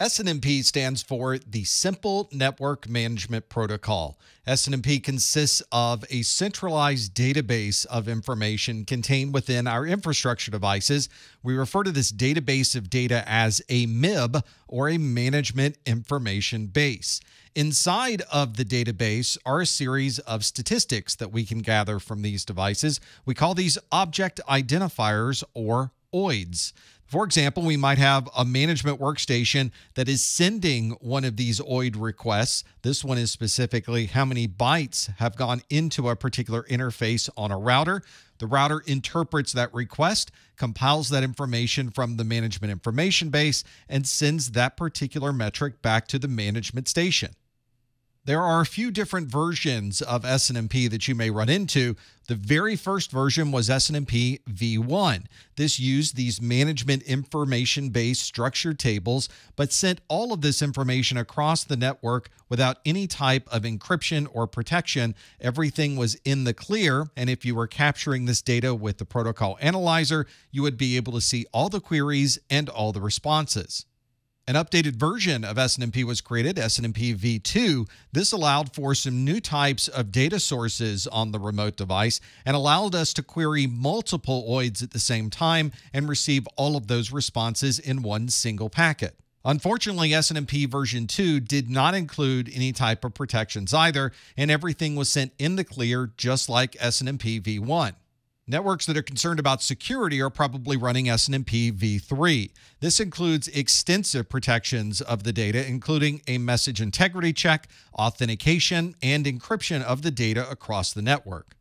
SNMP stands for the Simple Network Management Protocol. SNMP consists of a centralized database of information contained within our infrastructure devices. We refer to this database of data as a MIB or a Management Information Base. Inside of the database are a series of statistics that we can gather from these devices. We call these object identifiers or OIDs. For example, we might have a management workstation that is sending one of these OID requests. This one is specifically how many bytes have gone into a particular interface on a router. The router interprets that request, compiles that information from the management information base, and sends that particular metric back to the management station. There are a few different versions of SNMP that you may run into. The very first version was SNMP v1. This used these management information based structured tables, but sent all of this information across the network without any type of encryption or protection. Everything was in the clear, and if you were capturing this data with the protocol analyzer, you would be able to see all the queries and all the responses. An updated version of SNMP was created, SNMP v2. This allowed for some new types of data sources on the remote device and allowed us to query multiple OIDs at the same time and receive all of those responses in one single packet. Unfortunately, SNMP version 2 did not include any type of protections either, and everything was sent in the clear just like SNMP v1. Networks that are concerned about security are probably running SNMP v3. This includes extensive protections of the data, including a message integrity check, authentication, and encryption of the data across the network.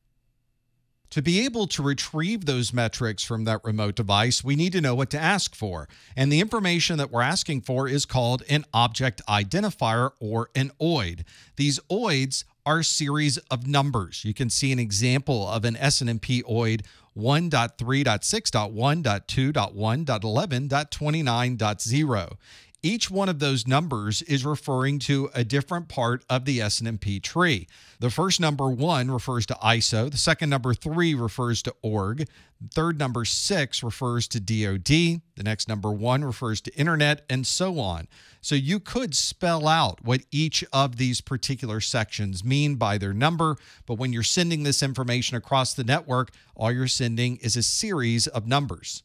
To be able to retrieve those metrics from that remote device, we need to know what to ask for. And the information that we're asking for is called an object identifier or an OID. These OIDs are series of numbers. You can see an example of an SNMP OID 1.3.6.1.2.1.11.29.0. Each one of those numbers is referring to a different part of the SNMP tree. The first number one refers to ISO, the second number three refers to org, the third number six refers to DoD, the next number one refers to internet, and so on. So you could spell out what each of these particular sections mean by their number, but when you're sending this information across the network, all you're sending is a series of numbers.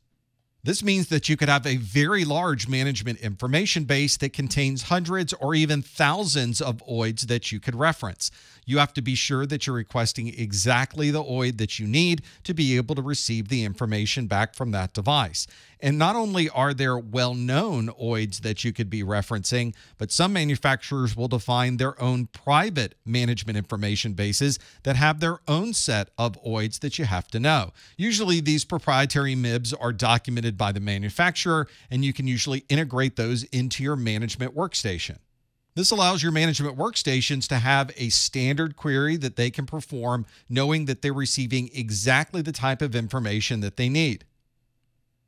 This means that you could have a very large management information base that contains hundreds or even thousands of OIDs that you could reference. You have to be sure that you're requesting exactly the OID that you need to be able to receive the information back from that device. And not only are there well known OIDs that you could be referencing, but some manufacturers will define their own private management information bases that have their own set of OIDs that you have to know. Usually, these proprietary MIBs are documented by the manufacturer, and you can usually integrate those into your management workstation. This allows your management workstations to have a standard query that they can perform, knowing that they're receiving exactly the type of information that they need.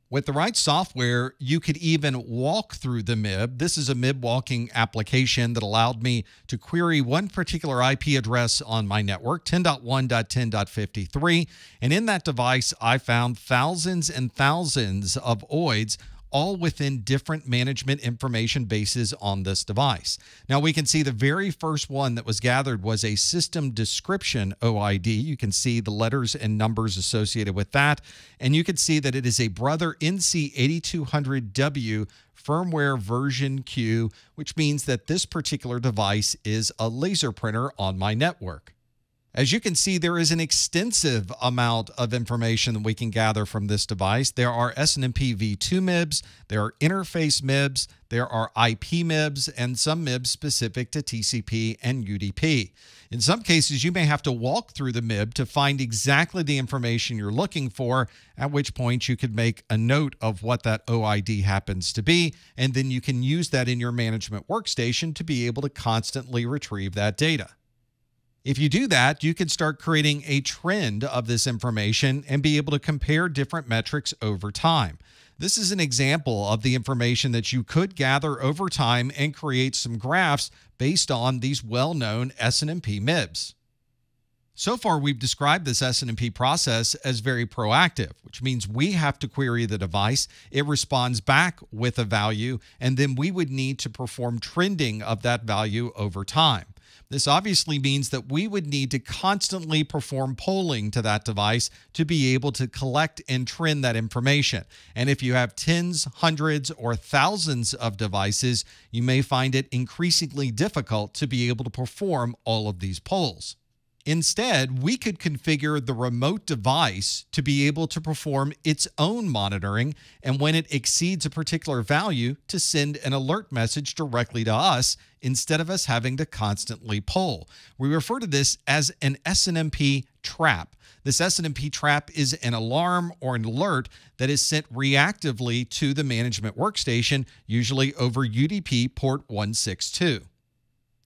With the right software, you could even walk through the MIB. This is a MIB walking application that allowed me to query one particular IP address on my network, 10.1.10.53. And in that device, I found thousands and thousands of OIDs all within different management information bases on this device. Now we can see the very first one that was gathered was a system description OID. You can see the letters and numbers associated with that. And you can see that it is a Brother NC8200W firmware version Q, which means that this particular device is a laser printer on my network. As you can see, there is an extensive amount of information that we can gather from this device. There are SNMP v2 MIBs, there are interface MIBs, there are IP MIBs, and some MIBs specific to TCP and UDP. In some cases, you may have to walk through the MIB to find exactly the information you're looking for, at which point you could make a note of what that OID happens to be, and then you can use that in your management workstation to be able to constantly retrieve that data. If you do that, you can start creating a trend of this information and be able to compare different metrics over time. This is an example of the information that you could gather over time and create some graphs based on these well-known SNMP MIBs. So far, we've described this SNMP process as very proactive, which means we have to query the device. It responds back with a value, and then we would need to perform trending of that value over time. This obviously means that we would need to constantly perform polling to that device to be able to collect and trend that information. And if you have tens, hundreds, or thousands of devices, you may find it increasingly difficult to be able to perform all of these polls. Instead, we could configure the remote device to be able to perform its own monitoring, and when it exceeds a particular value, to send an alert message directly to us instead of us having to constantly poll. We refer to this as an SNMP trap. This SNMP trap is an alarm or an alert that is sent reactively to the management workstation, usually over UDP port 162.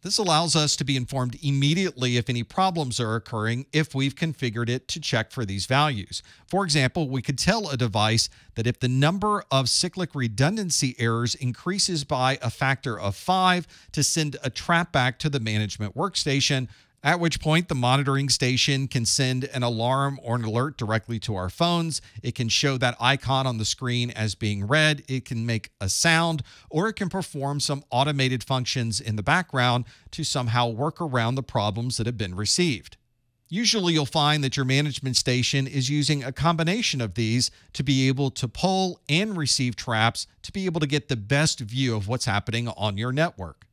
This allows us to be informed immediately if any problems are occurring if we've configured it to check for these values. For example, we could tell a device that if the number of cyclic redundancy errors increases by a factor of 5 to send a trap back to the management workstation at which point the monitoring station can send an alarm or an alert directly to our phones. It can show that icon on the screen as being red. It can make a sound, or it can perform some automated functions in the background to somehow work around the problems that have been received. Usually, you'll find that your management station is using a combination of these to be able to pull and receive traps to be able to get the best view of what's happening on your network.